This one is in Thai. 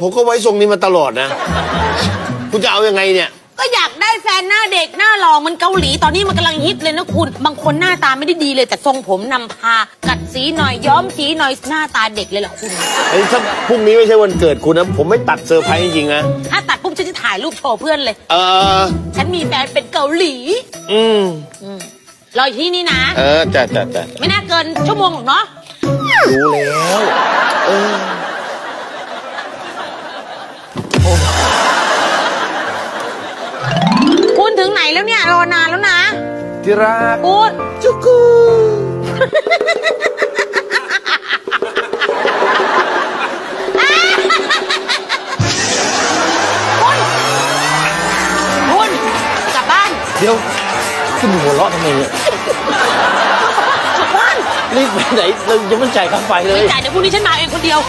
ผมก็ไว้ทรงนี้มาตลอดนะ คุณจะเอายังไงเนี่ย ก็อยากได้แฟนหน้าเด็กหน้าหล่อเหมันเกาหลีตอนนี้มันกำลังฮิตเลยนะคุณ บางคนหน้าตาไม่ได้ดีเลย แต่ทรงผมนำพากัดสีหน่อยย้อมสีหน่อยหน้าตาเด็กเลยล่ะคุณไอ้ถ้าพรุ่งนี้ไม่ใช่วันเกิดคุณนะ ผมไม่ตัดเซอร์ไพรส์จริงๆนะ ถ้าตัดปุ๊บฉันจะถ่ายรูปโชว์เพื่อนเลย เออ ฉันมีแฟนเป็นเกาหลีอืม รออยู่ที่นี่นะ เออจ้ะจ้ะจ้ะไม่น่าเกินชั่วโมงหรอกเนาะ รู้แล้ว เออ งไหนแล้วเนี่ยรอนานแล้วนะที่รักพูดจุกูคุณกลับบ้านเดี๋ยวขึ้นหัวเราะทำไมเนี่ยกลับบ้านรีบไปไหนเรายังไม่จ่ายค่าไฟเลยไม่จ่ายเดี๋ยวพรุ่งนี้ฉันมาเองคนเดียว